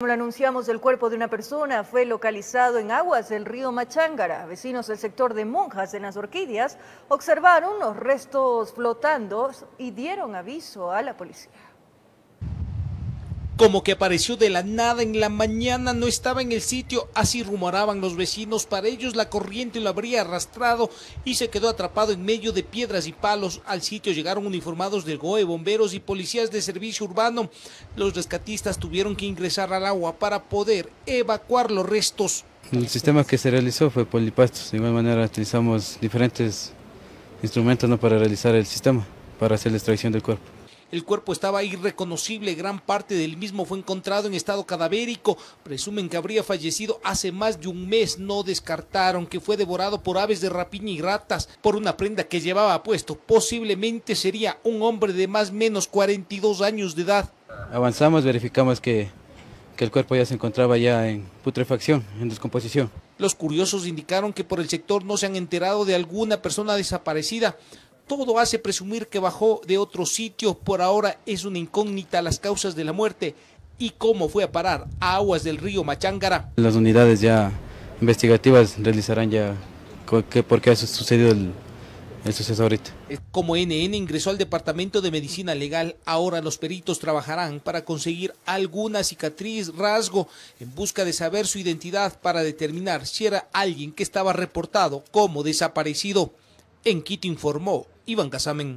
Como lo anunciamos, el cuerpo de una persona fue localizado en aguas del río Machángara. Vecinos del sector de Monjas, en las Orquídeas, observaron los restos flotando y dieron aviso a la policía. Como que apareció de la nada en la mañana, no estaba en el sitio, así rumoraban los vecinos. Para ellos la corriente lo habría arrastrado y se quedó atrapado en medio de piedras y palos. Al sitio llegaron uniformados del GOE, bomberos y policías de servicio urbano. Los rescatistas tuvieron que ingresar al agua para poder evacuar los restos. El sistema que se realizó fue polipastos. De igual manera utilizamos diferentes instrumentos ¿no? para realizar el sistema, para hacer la extracción del cuerpo. El cuerpo estaba irreconocible, gran parte del mismo fue encontrado en estado cadavérico. Presumen que habría fallecido hace más de un mes. No descartaron que fue devorado por aves de rapiña y ratas por una prenda que llevaba puesto. Posiblemente sería un hombre de más o menos 42 años de edad. Avanzamos, verificamos que, que el cuerpo ya se encontraba ya en putrefacción, en descomposición. Los curiosos indicaron que por el sector no se han enterado de alguna persona desaparecida. Todo hace presumir que bajó de otro sitio. Por ahora es una incógnita las causas de la muerte y cómo fue a parar a aguas del río Machángara. Las unidades ya investigativas realizarán ya qué, por qué ha sucedido el, el suceso ahorita. Como NN ingresó al Departamento de Medicina Legal, ahora los peritos trabajarán para conseguir alguna cicatriz, rasgo, en busca de saber su identidad para determinar si era alguien que estaba reportado como desaparecido. En Quito informó Iván Casamen.